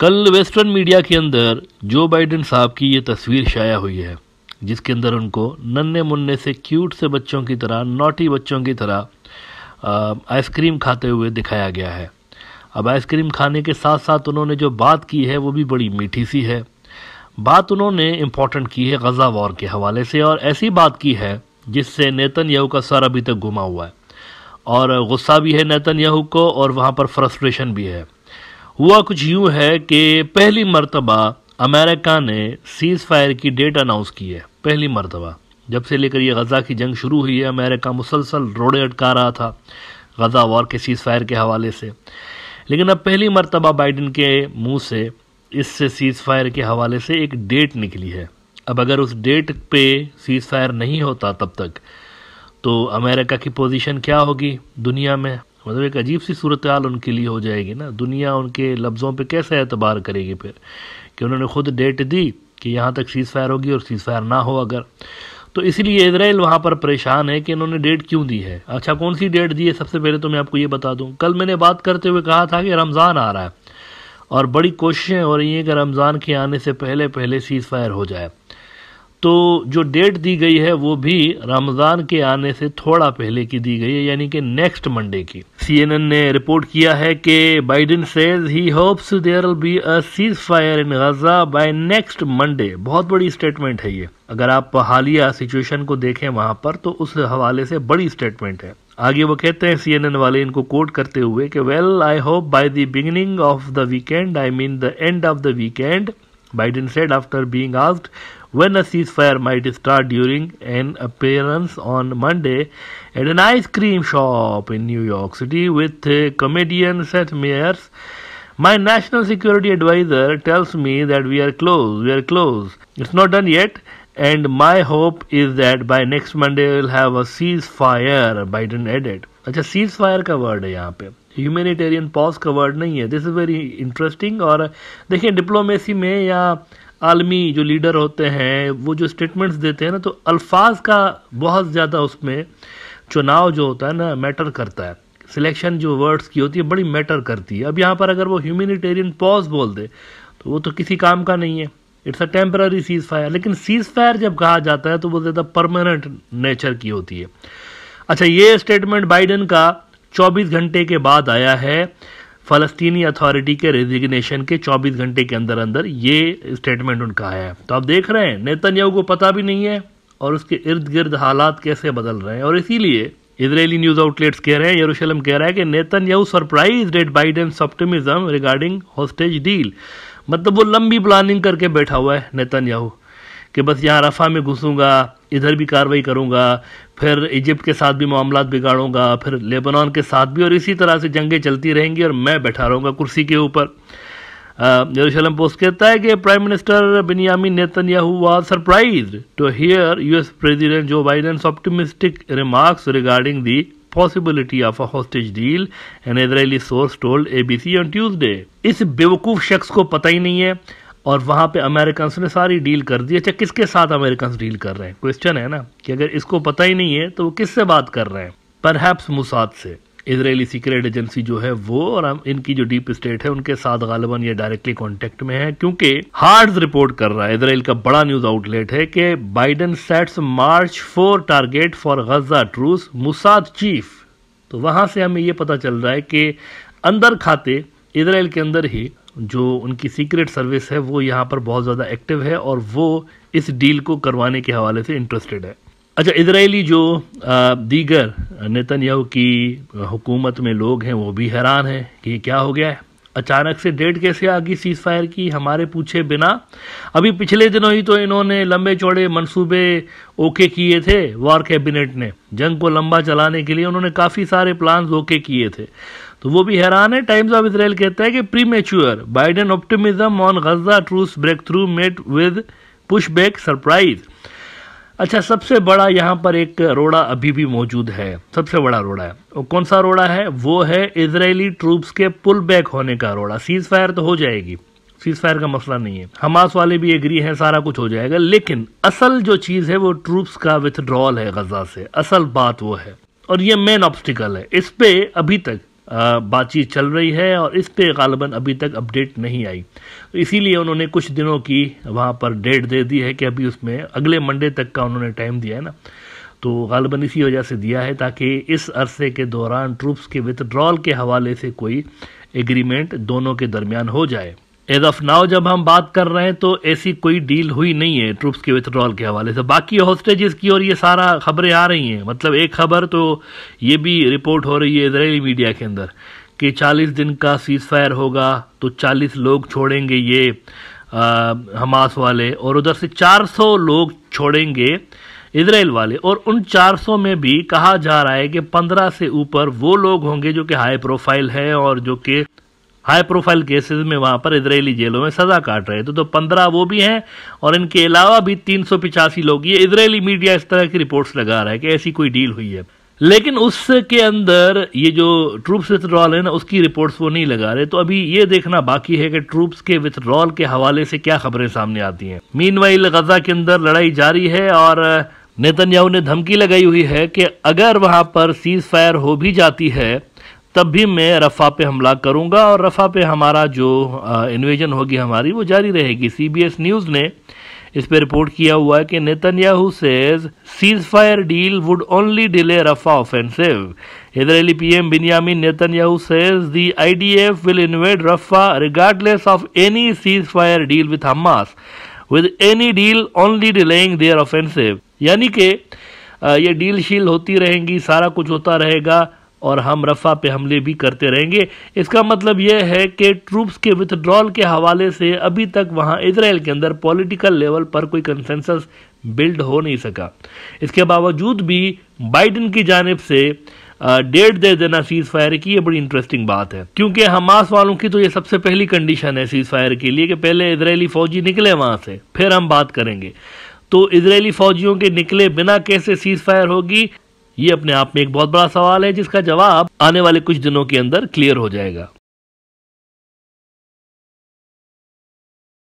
कल western media के अंदर जो बाइडेन साहब की ये तस्वीर शाया हुई है, जिसके अंदर उनको नन्हे मुन्ने से क्यूट से बच्चों की तरह नोटी बच्चों की तरह आइसक्रीम खाते हुए दिखाया गया है। अब आइसक्रीम खाने के साथ साथ उन्होंने जो बात की है, वो भी बड़ी मीठी सी है। बात उन्होंने इम्पोर्टेंट की है गज़ा वॉर के हवाले से, और ऐसी बात की है, जिससे नेतन यहू का सर अभी तक घुमा हुआ है। और गुस्सा भी है नेतन यहू को, और वहाँ पर फ्रस्ट्रेशन भी है। हुआ कुछ यूँ है कि पहली मरतबा अमेरिका ने सीज़ फायर की डेट अनाउंस की है, पहली मरतबा। जब से लेकर ये गज़ा की जंग शुरू हुई है, अमेरिका मुसलसल रोड़े अटका रहा था, गज़ा वॉर के सीज़ फायर के हवाले से। लेकिन अब पहली मरतबा बाइडन के मुँह से, इससे सीज़ फायर के हवाले से एक डेट निकली है। अब अगर उस डेट पे सीज़ फायर नहीं होता तब तक तो अमेरिका की पोजीशन क्या होगी दुनिया में? मतलब एक अजीब सी सूरत हाल उनके लिए हो जाएगी ना। दुनिया उनके लफ्ज़ों पे कैसे एतबार करेगी फिर? कि उन्होंने खुद डेट दी कि यहाँ तक सीज़ फायर होगी और सीज़ फायर ना हो अगर। तो इसलिए इसराइल वहाँ पर परेशान है कि इन्होंने डेट क्यों दी है? अच्छा कौन सी डेट दी है? सबसे पहले तो मैं आपको ये बता दूँ। कल मैंने बात करते हुए कहा था कि रमज़ान आ रहा है और बड़ी कोशिशें हो रही हैं कि रमज़ान के आने से पहले पहले सीज़ फायर हो जाए। तो जो डेट दी गई है, वो भी रमज़ान के आने से थोड़ा पहले की दी गई है, यानी कि नेक्स्ट मंडे की। सीएनएन ने रिपोर्ट किया है कि Biden says he hopes there will be a cease fire in Gaza by next Monday बहुत बड़ी स्टेटमेंट है ये। अगर आप हालिया सिचुएशन को देखें वहाँ पर तो उस हवाले से बड़ी स्टेटमेंट है। आगे वो कहते हैं सीएनएन वाले इनको कोट करते हुए कि well I hope by the beginning of the weekend I mean the end of the weekend Biden said after being asked when a ceasefire might start during an appearance on Monday at an ice cream shop in New York City with uh, comedian Seth Meyers. My national security advisor tells me that we are close, we are close. It's not done yet, and my hope is that by next Monday we'll have a ceasefire, Biden added. अच्छा cease fire का word है यहाँ पे humanitarian pause का word नहीं है this is very interesting और देखिए डिप्लोमेसी में या आलमी जो लीडर होते हैं, वो जो स्टेटमेंट्स देते हैं ना तो अल्फाज का बहुत ज़्यादा उसमें चुनाव जो होता है ना मैटर करता है। सिलेक्शन जो वर्ड्स की होती है, बड़ी मैटर करती है। अब यहाँ पर अगर वो ह्यूमिनिटेरियन पॉज बोल दे तो वो तो किसी काम का नहीं है। It's a temporary cease fire लेकिन सीज फायर जब कहा जाता है तो वो ज़्यादा परमानेंट नेचर की होती है। अच्छा ये स्टेटमेंट बाइडन का 24 घंटे के बाद आया है। फ़लस्तीनी अथॉरिटी के रेजिग्नेशन के 24 घंटे के अंदर अंदर ये स्टेटमेंट उनका है। तो आप देख रहे हैं, नेतन्याहू को पता भी नहीं है और उसके इर्द गिर्द हालात कैसे बदल रहे हैं। और इसीलिए इसराइली न्यूज़ आउटलेट्स कह रहे हैं यरूशलेम कह रहा है कि Netanyahu surprise date Biden optimism regarding hostage deal मतलब वो लंबी प्लानिंग करके बैठा हुआ है नेतन्याहू, कि बस यहाँ रफ़ा में घुसूँगा, इधर भी कार्रवाई करूँगा फिर इजिप्ट के साथ भी मामला बिगाड़ूँगा, फिर लेबनान के साथ भी, और इसी तरह से जंगें चलती रहेंगी, और मैं बैठा रहूँगा कुर्सी के ऊपर। यरूशलेम पोस्ट कहता है कि prime minister Binyamin Netanyahu was surprised to hear US president Joe Biden optimistic remarks regarding the possibility of a hostage deal, an Israeli source told ABC on Tuesday. इस बेवकूफ़ शख्स को पता ही नहीं है और वहाँ पे अमेरिकन ने सारी डील कर दी। अच्छा किसके साथ अमेरिकन डील कर रहे हैं? क्वेश्चन है ना, कि अगर इसको पता ही नहीं है तो वो किससे बात कर रहे हैं? पर मुसाद से। इसराइली सीक्रेट एजेंसी जो है वो और इनकी जो डीप स्टेट है, उनके साथ गालिबन ये डायरेक्टली कांटेक्ट में है, क्योंकि हार्ड रिपोर्ट कर रहा है। इसराइल का बड़ा न्यूज़ आउटलेट है कि Biden sets March four target for Gaza truce Mossad chief तो वहाँ से हमें ये पता चल रहा है कि अंदर खाते इसराइल के अंदर ही जो उनकी सीक्रेट सर्विस है, वो यहाँ पर बहुत ज़्यादा एक्टिव है और वो इस डील को करवाने के हवाले से इंटरेस्टेड है। अच्छा इसराइली जो दीगर नेतन्याहू की हुकूमत में लोग हैं, वो भी हैरान हैं कि क्या हो गया है। अचानक से डेट कैसे आ गई सीज फायर की, हमारे पूछे बिना। अभी पिछले दिनों ही तो इन्होंने लंबे चौड़े मंसूबे ओके किए थे वॉर कैबिनेट ने। जंग को लंबा चलाने के लिए उन्होंने काफ़ी सारे प्लान ओके किए थे। तो वो भी हैरान है। टाइम्स ऑफ़ इसराइल कहता है कि premature Biden optimism on Gaza truce breakthrough met with push back surprise अच्छा सबसे बड़ा यहाँ पर एक रोड़ा अभी भी मौजूद है। सबसे बड़ा रोड़ा है। और कौन सा रोड़ा है? वो है इसराइली ट्रूप्स के पुल बैक होने का रोड़ा। सीज फायर तो हो जाएगी। सीज फायर का मसला नहीं है। हमास वाले भी एग्री हैं, सारा कुछ हो जाएगा। लेकिन असल जो चीज़ है, वो ट्रूप्स का विथड्रॉल है गजा से। असल बात वो है। और ये मेन ऑब्स्टिकल है। इस पे अभी तक बातचीत चल रही है और इस पे गालबन अभी तक अपडेट नहीं आई। इसीलिए उन्होंने कुछ दिनों की वहाँ पर डेट दे दी है कि अभी उसमें अगले मंडे तक का उन्होंने टाइम दिया है ना। तो गालबन इसी वजह से दिया है ताकि इस अरसे के दौरान ट्रूप्स के विथड्रॉल के हवाले से कोई एग्रीमेंट दोनों के दरमियान हो जाए। एज ऑफ़ नाउ जब हम बात कर रहे हैं तो ऐसी कोई डील हुई नहीं है ट्रूप्स के विथड्रॉल के हवाले से। बाकी हॉस्टेजेस की और ये सारा खबरें आ रही हैं। मतलब एक खबर तो ये भी रिपोर्ट हो रही है इसराइली मीडिया के अंदर कि 40 दिन का सीज फायर होगा तो 40 लोग छोड़ेंगे ये आ, हमास वाले और उधर से 400 लोग छोड़ेंगे इसराइल वाले। और उन 400 में भी कहा जा रहा है कि 15 से ऊपर वो लोग होंगे जो कि हाई प्रोफ़ाइल है और जो कि हाई प्रोफ़ाइल केसेस में वहाँ पर इसराइली जेलों में सजा काट रहे थे तो पंद्रह वो भी हैं और इनके अलावा भी तीन सौ पिचासी लोग ये इसराइली मीडिया इस तरह की रिपोर्ट्स लगा रहा है कि ऐसी कोई डील हुई है। लेकिन उसके अंदर ये जो ट्रूप्स विथड्रॉल है ना, उसकी रिपोर्ट्स वो नहीं लगा रहे। तो अभी ये देखना बाकी है कि ट्रूप्स के विथड्रॉल के हवाले से क्या खबरें सामने आती हैं। मीन गजा के अंदर लड़ाई जारी है और नेतन्याहू ने धमकी लगाई हुई है कि अगर वहाँ पर सीज फायर हो भी जाती है तब भी मैं रफ़ा पे हमला करूँगा और रफ़ा पे हमारा जो इन्वेजन होगी हमारी, वो जारी रहेगी। सीबीएस न्यूज़ ने इस पर रिपोर्ट किया हुआ है कि Netanyahu says cease fire deal would only delay Rafah offensive Israeli PM Binyamin Netanyahu says the IDF will invade Rafah regardless of any cease fire deal with Hamas with any deal only delaying their offensive यानी कि ये deal शील होती रहेंगी, सारा कुछ होता रहेगा। और हम रफा पे हमले भी करते रहेंगे। इसका मतलब यह है कि ट्रूप्स के विथड्रॉल के हवाले से अभी तक वहाँ इसराइल के अंदर पॉलिटिकल लेवल पर कोई कंसेंसस बिल्ड हो नहीं सका। इसके बावजूद भी बाइडन की जानब से डेट दे देना सीज फायर की ये बड़ी इंटरेस्टिंग बात है। क्योंकि हमास वालों की तो ये सबसे पहली कंडीशन है सीज फायर के लिए कि पहले इसराइली फौजी निकले वहाँ से, फिर हम बात करेंगे। तो इसराइली फौजियों के निकले बिना कैसे सीज फायर होगी? ये अपने आप में एक बहुत बड़ा सवाल है, जिसका जवाब आने वाले कुछ दिनों के अंदर क्लियर हो जाएगा।